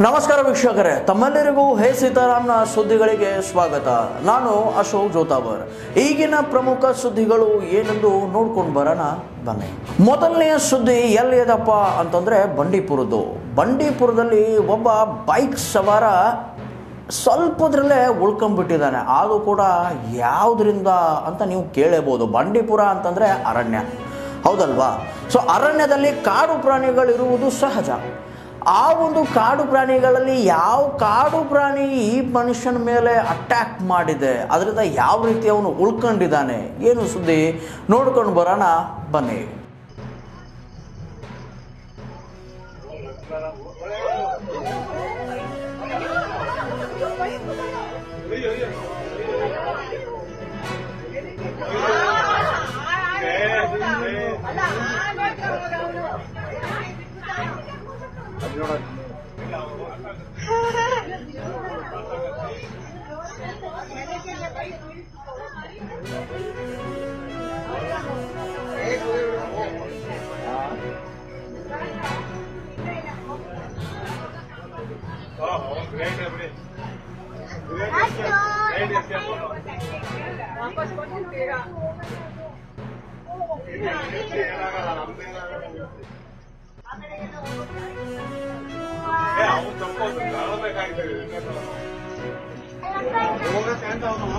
ನಮಸ್ಕಾರ ವೀಕ್ಷಕರೇ, ತಮ್ಮೆಲ್ಲರಿಗೂ ಹೇ ಸೀತಾರಾಮ್ನ ಸುದ್ದಿಗಳಿಗೆ ಸ್ವಾಗತ. ನಾನು ಅಶೋಕ್ ಜೋತಾಬರ್. ಈಗಿನ ಪ್ರಮುಖ ಸುದ್ದಿಗಳು ಏನೆಂದು ನೋಡ್ಕೊಂಡು ಬರೋಣ, ಬನ್ನಿ. ಮೊದಲನೆಯ ಸುದ್ದಿ ಎಲ್ಲಿದಪ್ಪ ಅಂತಂದ್ರೆ ಬಂಡೀಪುರದ್ದು. ಬಂಡೀಪುರದಲ್ಲಿ ಒಬ್ಬ ಬೈಕ್ ಸವಾರ ಸ್ವಲ್ಪದ್ರಲ್ಲೇ ಉಳ್ಕೊಂಬಿಟ್ಟಿದ್ದಾನೆ ಅದು ಕೂಡ ಯಾವುದರಿಂದ ಅಂತ ನೀವು ಕೇಳಬಹುದು ಬಂಡೀಪುರ ಅಂತಂದ್ರೆ ಅರಣ್ಯ. ಹೌದಲ್ವಾ? ಸೊ, ಅರಣ್ಯದಲ್ಲಿ ಕಾಡು ಪ್ರಾಣಿಗಳಿರುವುದು ಸಹಜ. ಆ ಒಂದು ಕಾಡು ಪ್ರಾಣಿಗಳಲ್ಲಿ ಯಾವ ಕಾಡು ಪ್ರಾಣಿ ಈ ಮನುಷ್ಯನ ಮೇಲೆ ಅಟ್ಯಾಕ್ ಮಾಡಿದೆ, ಅದರಿಂದ ಯಾವ ರೀತಿ ಅವನು ಉಳ್ಕೊಂಡಿದ್ದಾನೆ ಏನು ಸುದ್ದಿ? ನೋಡ್ಕೊಂಡು ಬರೋಣ, ಬನ್ನಿ. Gracias. どう我すか、到んたのも。